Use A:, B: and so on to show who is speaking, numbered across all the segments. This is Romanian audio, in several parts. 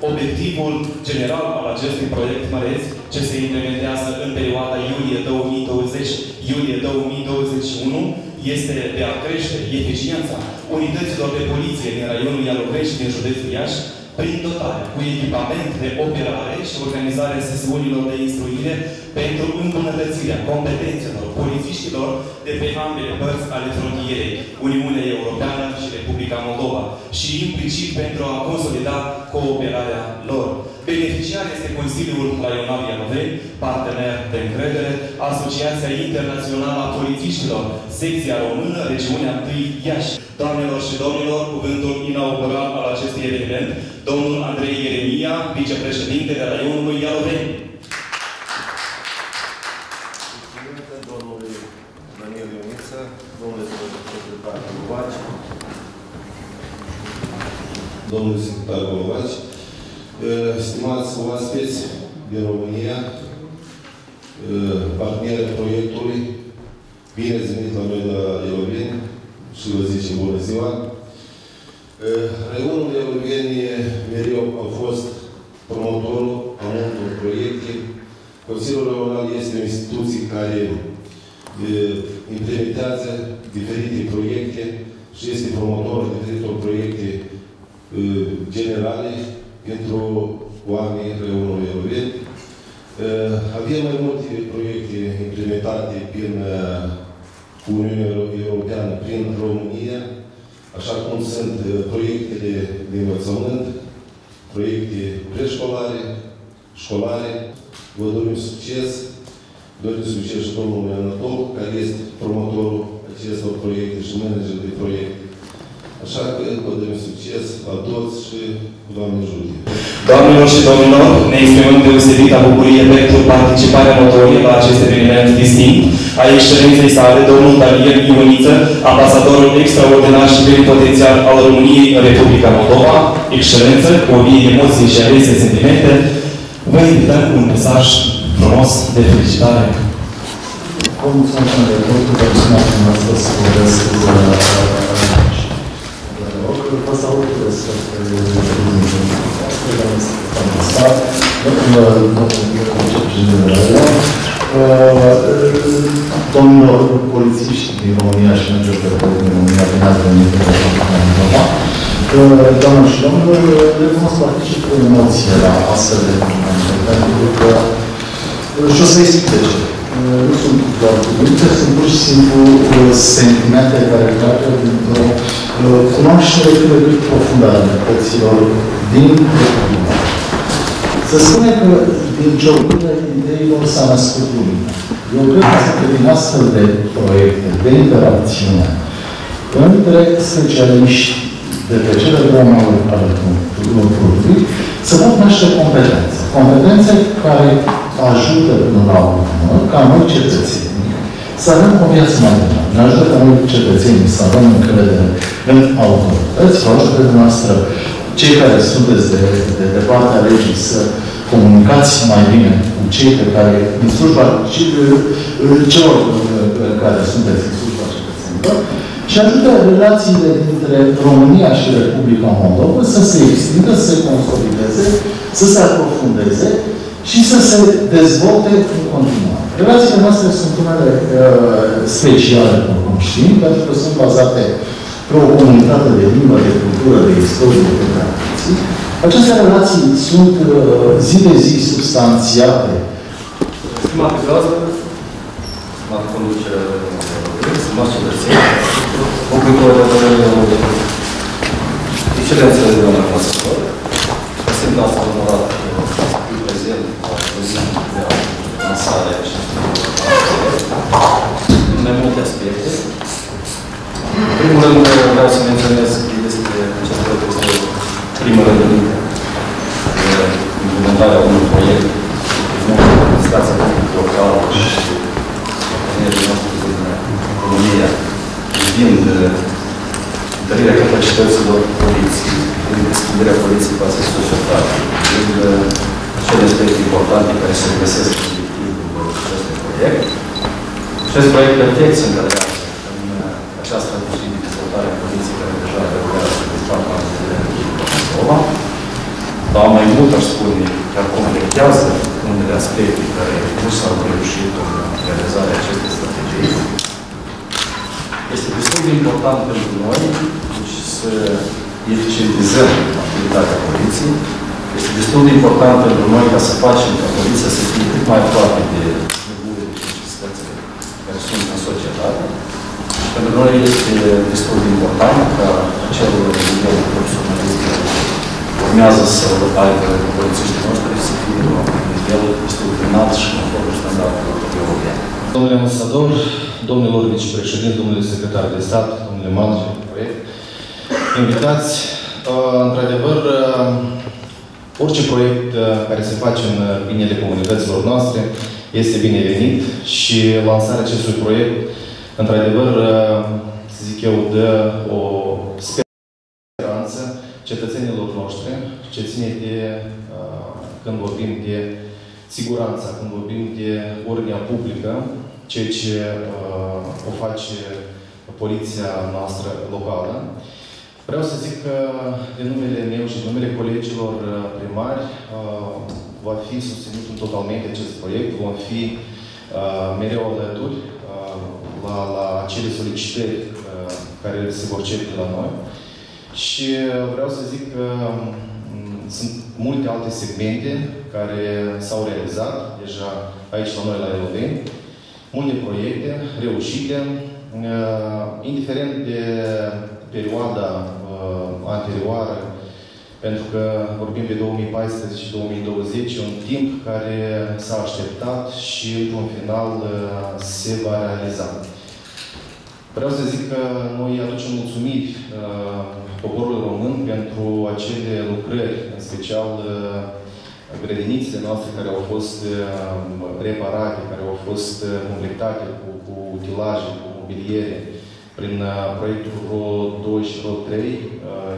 A: Obiectivul general al acestui proiect măreț, ce se implementează în perioada iulie 2020-iulie 2021, este de a crește eficiența unităților de poliție din raionul Ialoveni și din județul Iași, prin dotare cu echipament de operare și organizarea sesiunilor de instruire pentru îmbunătățirea competențelor polițiștilor de pe ambele părți ale frontierei, Uniunea Europeană și Republica Moldova și implicit pentru a consolida cooperarea lor. Beneficiar este Consiliul Raional Ianoveni, partener de încredere, Asociația Internațională a Polițiștilor, secția română, regiunea 1 Iași. Doamnelor și domnilor, cuvântul inaugural al acestui eveniment, domnul Andrei Ieremia, vicepreședinte de raionul Ialoveni.
B: domnului Daniel Ioniță, domnule secretar Golovaci,
C: domnule secretar Golovaci, stimați oaspeți din România, parteneri proiectului, bine ați venit la noi la Eloveni și vă zicem bună ziua. Raionul Eloveni mereu a fost promotorul a multor proiecte. Consiliul Raional este o instituție care implementează diferite proiecte și este promotorul diferitor proiecte generale pentru oamenii Raionului Eloveni. Avem mai multe proiecte implementate prin Uniunea Europeană, prin România, așa cum sunt proiectele de învățământ, proiecte preșcolare, școlare. Vă dorim succes, dorim succes și domnului Anatol, care este promotorul acestor proiecte și manager de proiecte. Așa că vă dorim succes la toți și Doamne ajută!
A: Doamnelor și domnilor, ne exprimăm deosebită bucurie pentru participarea notorie la acest eveniment distinct a excelenței sale, domnul Daniel Ioniță, ambasadorul extraordinar și plenipotențial al României în Republica Moldova. Excelență, cu o mie emoții și alese sentimente, vă invităm cu un mesaj frumos de felicitare.
D: Vă mulțumesc pentru efortul personal dumneavoastră să vorbesc Vă salut să Domnilor polițiști din România și în general din România, bine ați venit în România. Doamne și domnilor, recunosc particip cu emoție la astfel de evenimente, pentru că și o să explic de ce. Nu sunt doar cuvinte, sunt pur și simplu sentimente care pleacă dintr-o cunoaștere cât de cât profundă a libertăților din Republica. Se spune că din geometria ideilor s-a născut lumea. Eu cred că din astfel de proiecte de interacțiune între specialiști de pe cele două maluri ale produsului, se pot naște competențe. Competențe care ajută până la urmă ca noi cetățenii să avem o viață mai bună. Ne ajută ca noi cetățenii să avem încredere în autorități, vă ajută de noastră cei care sunteți de, de, de partea legii să comunicați mai bine cu cei pe care, în slujba celor care sunteți în slujba cetățenilor, și ajută relațiile dintre România și Republica Moldova să se extindă, să se consolideze, să se aprofundeze și să se dezvolte în continuare. Relațiile noastre sunt unele uh, speciale, cum știm, pentru că sunt bazate pe o comunitate de limbă, de cultură, de istorie, de tradiții. Aceste relații sunt uh, zi de zi substanțiate.
B: Stimate gazdă, stimate conducere, stimați cetățeni, bucur excelență de doamna conservator, simt asta onorat să fiu prezent la poziție de lansare a acestui în mai multe aspecte. În primul rând, vreau să menționez că este acest proiect este primă rândunită de implementarea unui proiect. De administrația publică locală și partenerii noștri din România, privind întărirea capacităților poliției, de deschidere a poliției față de societate, fiind cele aspecte importante care se regăsesc în obiectivul acestui proiect. Acest proiect perfect se încadrează în această strategie de dezvoltare a poliției care deja regulează de fapt de Moldova, dar mai mult aș spune
E: că
B: completează
E: unele aspecte
B: care nu s-au reușit în realizarea acestei strategii.
E: Este
B: destul de important pentru noi deci să eficientizăm activitatea poliției. Este destul de important pentru noi ca să facem ca poliția să fie cât mai aproape de nevoile și necesitățile care sunt în societate. Și pentru noi este destul de important ca acel nivel de profesionalism care urmează să aibă polițiștii noștri să fie la un nivel destul de înalt și conform standardelor europene.
F: Domnule ambasador, domnilor vicepreședinți, domnule secretar de stat, domnule manager de proiect, invitați, uh, într-adevăr, uh, orice proiect uh, care se face în binele comunităților noastre este binevenit și lansarea acestui proiect, într-adevăr, să zic eu, dă o speranță cetățenilor noștri ce ține de, când vorbim de siguranța, când vorbim de ordinea publică, ceea ce uh, o face poliția noastră locală. Vreau să zic că de numele meu și de numele colegilor uh, primari uh, va fi susținut totalmente acest proiect, vom fi uh, mereu alături uh, la, la acele solicitări uh, care se vor cere de la noi. Și vreau să zic că um, sunt multe alte segmente care s-au realizat deja aici la noi la Elveni multe proiecte reușite, uh, indiferent de perioada uh, anterioară, pentru că vorbim de 2014 și 2020, un timp care s-a așteptat și, într-un final, uh, se va realiza. Vreau să zic că noi aducem mulțumiri poporului român pentru acele lucrări, în special grădinițele noastre care au fost uh, reparate, care au fost uh, completate cu, cu utilaje, cu mobiliere, prin uh, proiectul RO 2 și RO 3,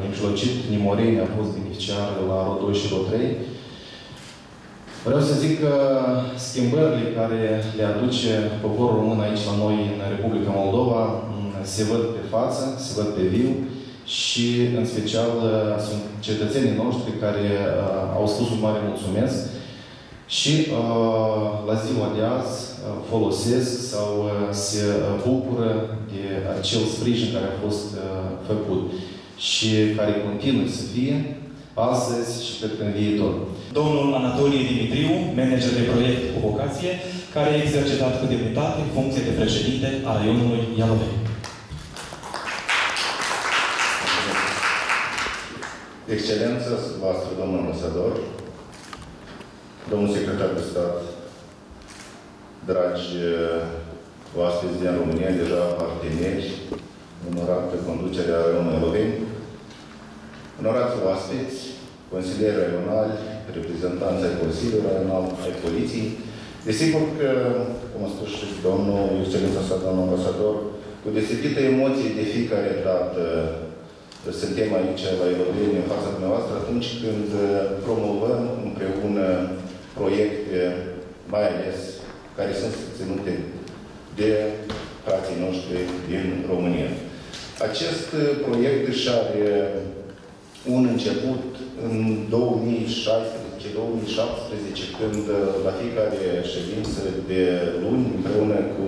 F: Nimșlocit Nimoreni a fost beneficiar la RO 2 și RO 3. Vreau să zic că schimbările care le aduce poporul român aici la noi în Republica Moldova mm, se văd pe față, se văd pe viu și, în special, uh, sunt cetățenii noștri care uh, au spus un mare mulțumesc și uh, la ziua de azi folosesc sau se bucură de acel sprijin care a fost făcut și care continuă să fie astăzi și cred că în viitor.
A: Domnul Anatolie Dimitriu, manager de proiect cu vocație, care a exercitat cu demnitate funcție de președinte a raionului Ialoveni.
G: Excelență, voastră, domnul ambasador, domnul secretar de stat, dragi eh, oaspeți din România, deja parteneri, onorată conducerea Raionului Loveni, onorați oaspeți, consilieri raionali, reprezentanți ai Consiliului Raional, ai Poliției. Desigur că, cum a spus și domnul Excelența sa, domnul ambasador, cu deosebită emoție de fiecare dată suntem aici la Euroveni în fața dumneavoastră atunci când uh, promovăm împreună proiecte, mai ales care sunt susținute de frații noștri din România. Acest uh, proiect își șare un început în 2016-2017, când uh, la fiecare ședință de luni, împreună cu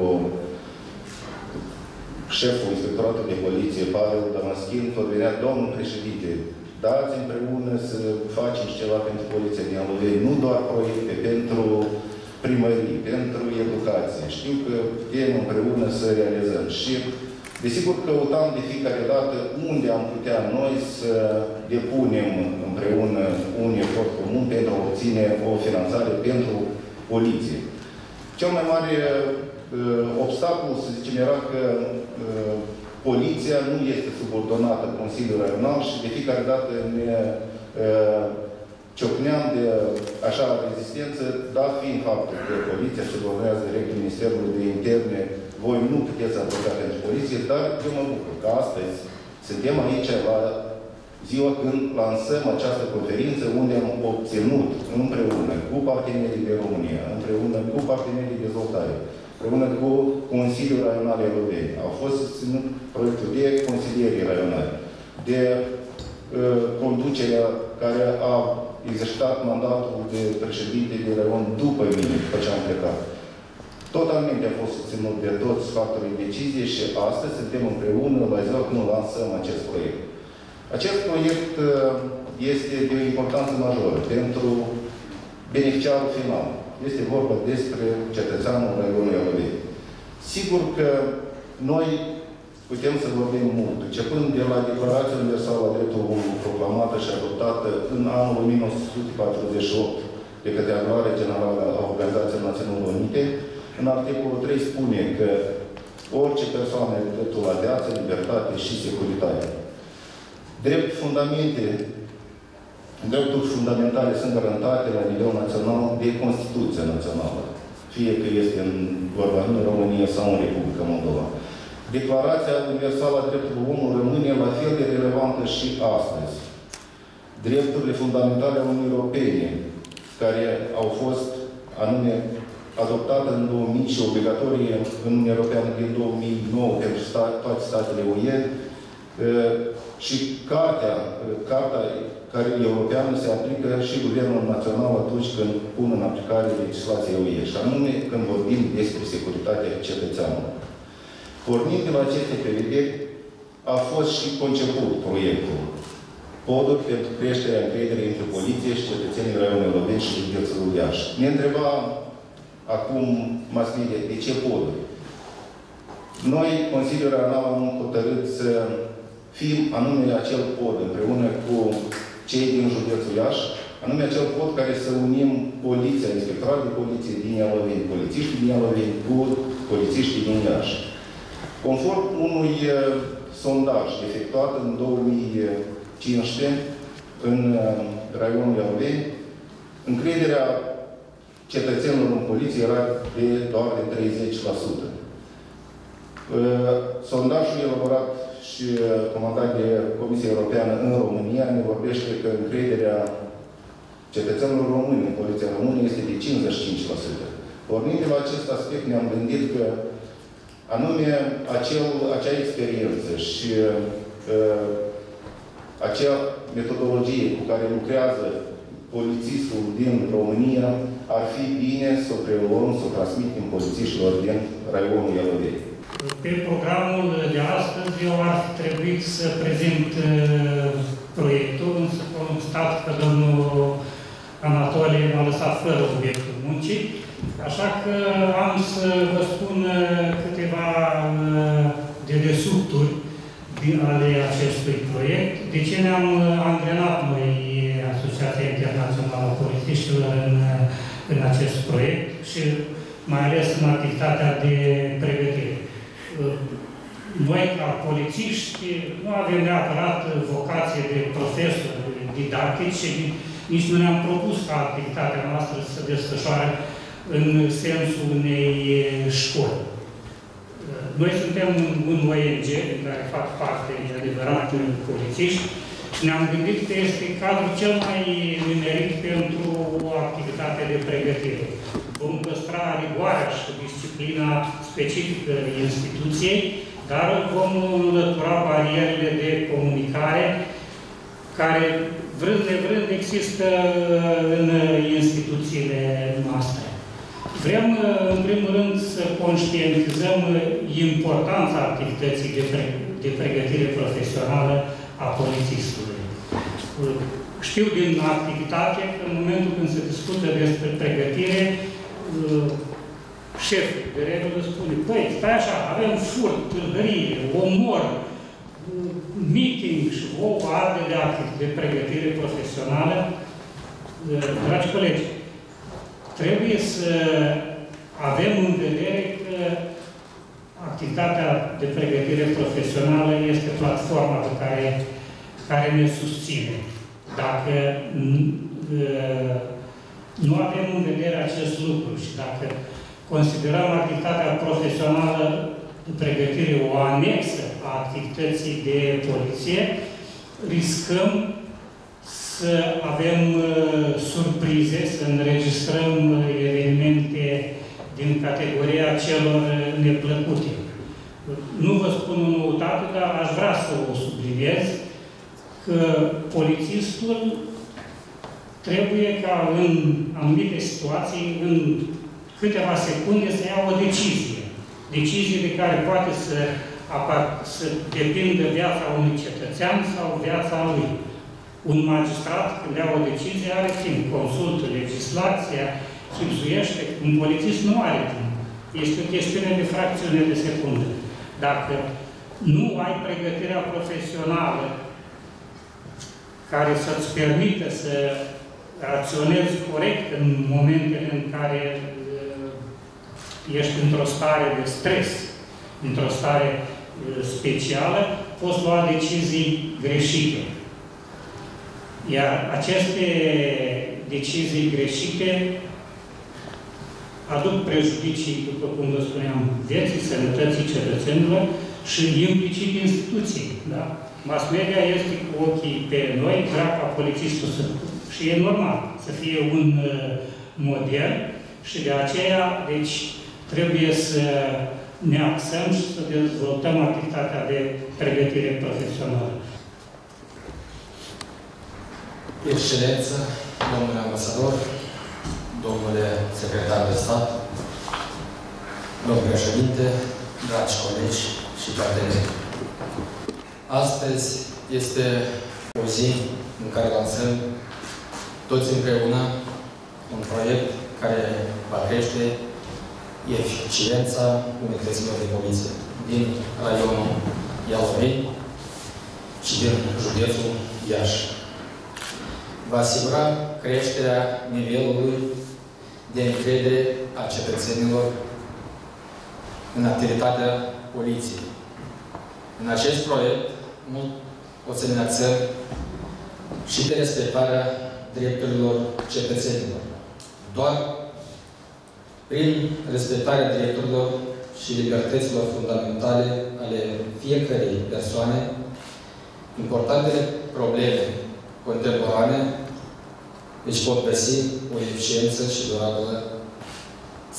G: șeful Inspectoratului de Poliție, Pavel Damaschin, venea, domnul președinte, dați împreună să facem ceva pentru Poliția din Aloveni, nu doar proiecte pentru primării, pentru educație. Știu că putem împreună să realizăm. Și, desigur, căutam de fiecare dată unde am putea noi să depunem împreună un efort comun pentru a obține o finanțare pentru poliție. Cel mai mare uh, obstacol, să zicem, era că uh, poliția nu este subordonată Consiliului Raional și de fiecare dată ne uh, ciocneam de așa rezistență, dat fiind faptul că poliția subordonează direct Ministerul de Interne, voi nu puteți aplica pentru poliție, dar eu mă bucur că astăzi suntem aici la ziua când lansăm această conferință unde am obținut împreună cu partenerii de România, împreună cu partenerii de dezvoltare, împreună cu Consiliul Raional Europeni. Au fost susținut proiectul de consilierii raionali, de uh, conducerea care a exercitat mandatul de președinte de raion după mine, după ce am plecat. Totalmente a fost susținut de toți factorii decizie și astăzi suntem împreună la ziua când lansăm acest proiect. Acest proiect uh, este de o importanță majoră pentru beneficiarul final. Este vorba despre cetățeanul raionului Alovei. Sigur că noi putem să vorbim mult, începând de la Declarația Universală a Drepturilor Omului proclamată și adoptată în anul 1948 de către Adunarea Generală a Organizației Națiunilor Unite, în articolul 3 spune că orice persoană are dreptul la viață, libertate și securitate. Drept fundamente, drepturi fundamentale sunt garantate la nivel național de Constituția Națională, fie că este în vorba în România sau în Republica Moldova. Declarația Universală a Drepturilor Omului rămâne la fel de relevantă și astăzi. Drepturile fundamentale ale Uniunii Europene, care au fost anume adoptată în 2000 și obligatorie în Uniunea Europeană din 2009 pentru stat, toate statele UE și cartea, carta care e europeană se aplică și Guvernul Național atunci când pun în aplicare legislația UE, și anume când vorbim despre securitatea cetățeanului. Pornind de la aceste prevederi, a fost și conceput proiectul Poduri pentru creșterea încrederii între poliție și cetățenii Raionului Loveni și județul Iași. Ne întreba acum mass media, de ce poduri? Noi, Consiliul Regional, am hotărât să fim anume acel pod, împreună cu cei din județul Iași, anume acel pod care să unim poliția, inspectorat de poliție din Ialoveni, polițiștii din Ialoveni cu polițiștii din Iași. Conform unui uh, sondaj efectuat în 2015 în uh, raionul Ialoveni, încrederea cetățenilor în poliție era de doar de 30%. Sondajul elaborat și comandat de Comisia Europeană în România ne vorbește că încrederea cetățenilor români în Poliția Română este de 55%. Pornind de la acest aspect, ne-am gândit că anume acel, acea experiență și uh, acea metodologie cu care lucrează polițistul din România, ar fi bine să o preluăm, să o transmitem polițiștilor din raionul Ialovei.
H: Pe programul de astăzi eu ar fi trebuit să prezint uh, proiectul, însă constat că domnul Anatolie m-a lăsat fără obiectul muncii, așa că am să vă spun uh, câteva uh, dedesubturi ale acestui proiect. De ce ne-am angrenat noi Asociația Internațională a Polițiștilor în, în acest proiect și mai ales în activitatea de pregătire. Noi, ca polițiști, nu avem neapărat vocație de profesor didactic și nici nu ne-am propus ca activitatea noastră să se desfășoare în sensul unei școli. Noi suntem un ONG în care fac parte de adevărat polițiști și ne-am gândit că este cadrul cel mai numerit pentru o activitate de pregătire. Vom păstra rigoarea și disciplina specifică instituției, dar vom înlătura barierele de comunicare care, vrând nevrând, există în instituțiile noastre. Vrem, în primul rând, să conștientizăm importanța activității de, pre de pregătire profesională a polițistului. Știu din activitate că în momentul când se discută despre pregătire, șeful de regulă spune, păi, stai așa, avem furt, tâlhărie, omor, meeting și o arde de activitate de pregătire profesională. Dragi colegi, trebuie să avem în vedere că activitatea de pregătire profesională este platforma pe care, care ne susține. Dacă nu avem în vedere acest lucru și dacă considerăm activitatea profesională de pregătire o anexă a activității de poliție, riscăm să avem uh, surprize, să înregistrăm uh, evenimente din categoria celor neplăcute. Nu vă spun o noutate, dar aș vrea să o subliniez că polițistul trebuie ca în anumite situații, în câteva secunde să ia o decizie. Decizie de care poate să, să depindă viața unui cetățean sau viața lui. Un magistrat, când ia o decizie, are timp, consultă legislația, chipzuiește. Un polițist nu are timp. Este o chestiune de fracțiune de secundă. Dacă nu ai pregătirea profesională care să-ți permită să raționezi corect în momentele în care uh, ești într-o stare de stres, într-o stare uh, specială, poți lua decizii greșite. Iar aceste decizii greșite aduc prejudicii, după cum vă spuneam, vieții, sănătății cetățenilor și implicit instituției. Da? Mass media este cu ochii pe noi, vrea ca polițistul să... Și e normal să fie un uh, model și de aceea, deci, trebuie să ne axăm și să dezvoltăm activitatea de pregătire profesională.
E: Excelență, domnule ambasador, domnule secretar de stat, domnule președinte, dragi colegi și parteneri. Astăzi este o zi în care lansăm toți împreună un proiect care va crește eficiența unităților de poliție din raionul Ialovei și din județul Iași. Va asigura creșterea nivelului de încredere a cetățenilor în activitatea poliției. În acest proiect nu o să ne axăm și de respectarea drepturilor cetățenilor. Doar prin respectarea drepturilor și libertăților fundamentale ale fiecărei persoane, importantele probleme contemporane își pot găsi o eficiență și durabilă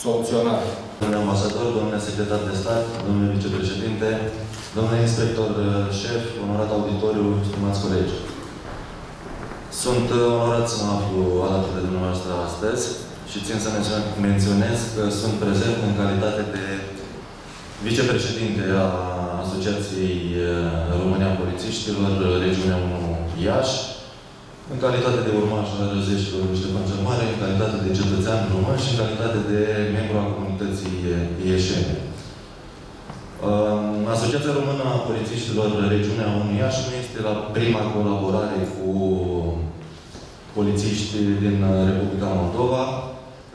E: soluționare.
I: Domnule ambasador, domnule secretar de stat, domnule vicepreședinte, domnule inspector uh, șef, onorat auditoriu, stimați colegi. Sunt uh, onorat să mă aflu alături de dumneavoastră astăzi și țin să menționez că sunt prezent în calitate de vicepreședinte a Asociației uh, România Polițiștilor, Regiunea 1 Iași, în calitate de urmaș al răzeștilor Ștefan cel Mare, în calitate de cetățean român și în calitate de membru al comunității ieșene. Asociația Română a Polițiștilor Regiunea 1 Iași nu este la prima colaborare cu polițiști din Republica Moldova,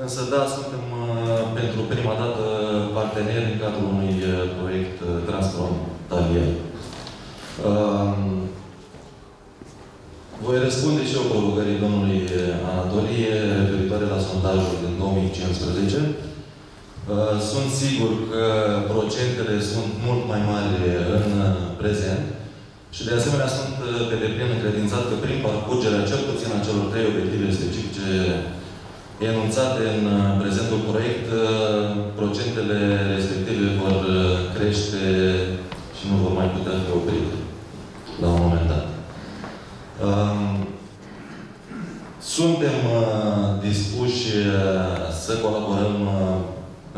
I: însă da, suntem uh, pentru prima dată parteneri în cadrul unui uh, proiect uh, transfrontalier. Voi răspunde și eu provocării domnului Anatolie referitoare la sondajul din 2015. Uh, sunt sigur că procentele sunt mult mai mari în prezent și de asemenea sunt uh, pe deplin încredințat că prin parcurgerea cel puțin a celor trei obiective specifice enunțate în uh, prezentul proiect, procentele respective vor crește și nu vor mai putea fi oprite la un moment dat. Suntem uh, dispuși uh, să colaborăm uh,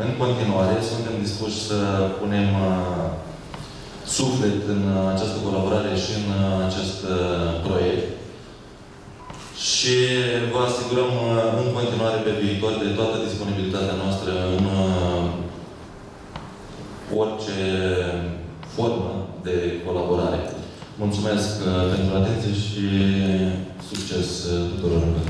I: în continuare, suntem dispuși să punem suflet în această colaborare și în acest proiect. Și vă asigurăm în continuare pe viitor de toată disponibilitatea noastră în orice formă de colaborare. Mulțumesc uh, pentru atenție și succes uh, tuturor în continuare.